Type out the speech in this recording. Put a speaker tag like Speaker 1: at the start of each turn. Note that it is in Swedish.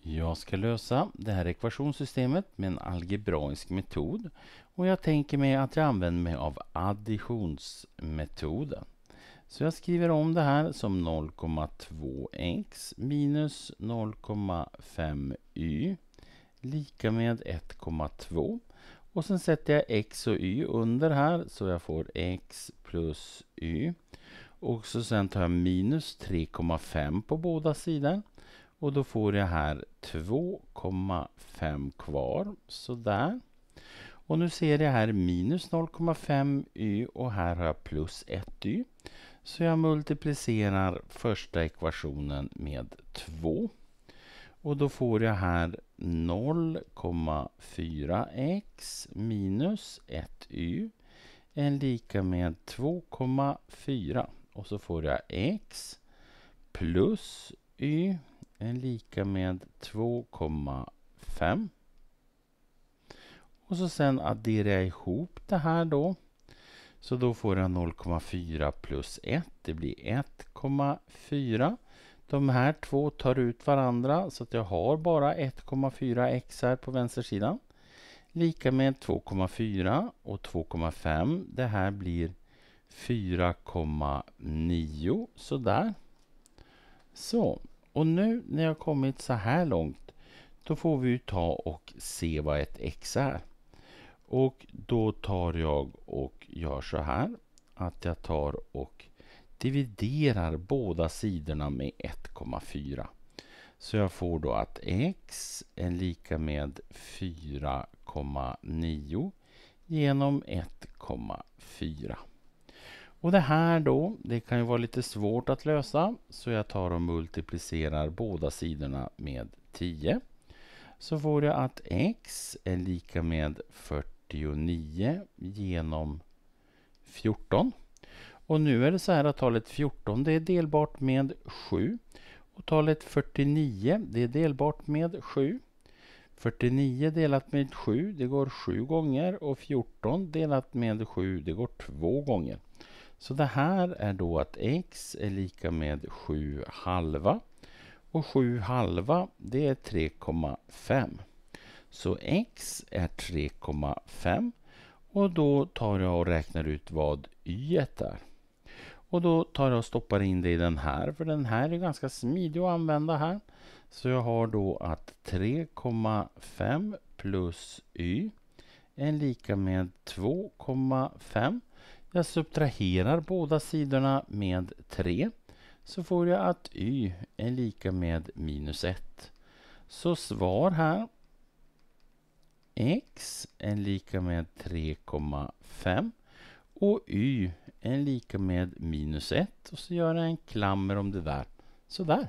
Speaker 1: Jag ska lösa det här ekvationssystemet med en algebraisk metod och jag tänker mig att jag använder mig av additionsmetoden. Så jag skriver om det här som 0,2x minus 0,5y lika med 1,2 och sen sätter jag x och y under här så jag får x plus y. Och så sen tar jag minus 3,5 på båda sidor och då får jag här 2,5 kvar. Sådär. Och nu ser jag här minus 0,5 y och här har jag plus 1 y. Så jag multiplicerar första ekvationen med 2. Och då får jag här 0,4x minus 1y är lika med 2,4. Och så får jag x plus y är lika med 2,5. Och så sen adderar jag ihop det här då. Så då får jag 0,4 plus 1. Det blir 1,4. De här två tar ut varandra så att jag har bara 1,4x här på vänstersidan. Lika med 2,4 och 2,5. Det här blir 4,9 sådär. Så, och nu när jag kommit så här långt då får vi ta och se vad ett x är. Och då tar jag och gör så här att jag tar och dividerar båda sidorna med 1,4. Så jag får då att x är lika med 4,9 genom 1,4. Och det här då, det kan ju vara lite svårt att lösa. Så jag tar och multiplicerar båda sidorna med 10. Så får jag att x är lika med 49 genom 14. Och nu är det så här att talet 14 det är delbart med 7. Och talet 49 det är delbart med 7. 49 delat med 7 det går 7 gånger och 14 delat med 7 det går 2 gånger. Så det här är då att x är lika med 7 halva. Och 7 halva det är 3,5. Så x är 3,5. Och då tar jag och räknar ut vad y är. Och då tar jag och stoppar in det i den här. För den här är ganska smidig att använda här. Så jag har då att 3,5 plus y är lika med 2,5. Jag subtraherar båda sidorna med 3 så får jag att y är lika med minus 1. Så svar här x är lika med 3,5 och y är lika med minus 1 och så gör jag en klammer om det där. Sådär.